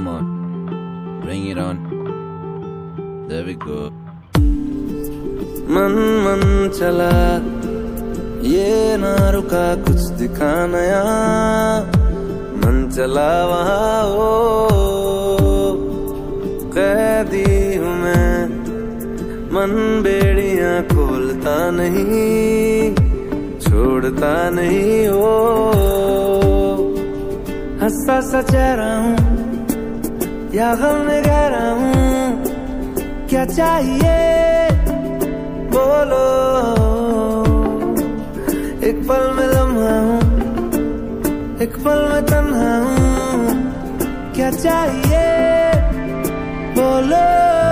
Come on. Bring it on. There we go. मन मन चला, ये ना रुका कुछ दिखा नया मन चला वहाँ हो कैदी हूँ मैं मन बेड़ियाँ खोलता नहीं, छोड़ता नहीं हो हंसा सा चेहरा हूँ या गम में रहा हूँ। क्या चाहिए? बोलो। एक पल में लम्हा हूँ। एक पल में तन्हा हूँ। क्या चाहिए? बोलो।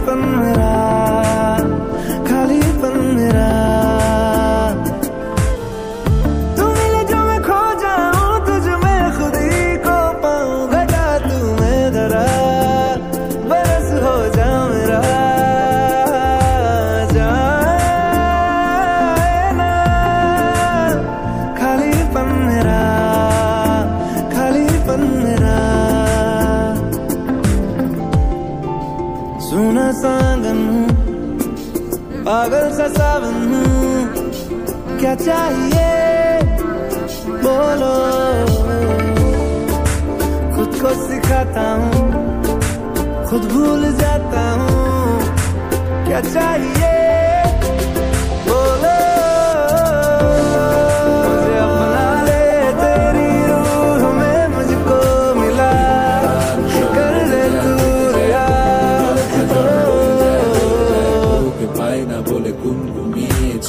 happen without पागल सा सावन हूँ। क्या चाहिए? बोलो। खुद को सिखाता हूँ, खुद भूल जाता हूँ। क्या चाहिए?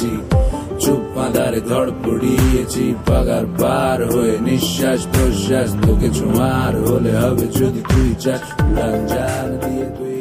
গুনগুনিয়েছি চুপ ধড় পড়িয়েছি, পাগার পার হয়ে নিঃশ্বাস প্রশ্বাস তোকে ছোঁয়ার হলে হবে যদি তুই চাস। দিয়ে তুই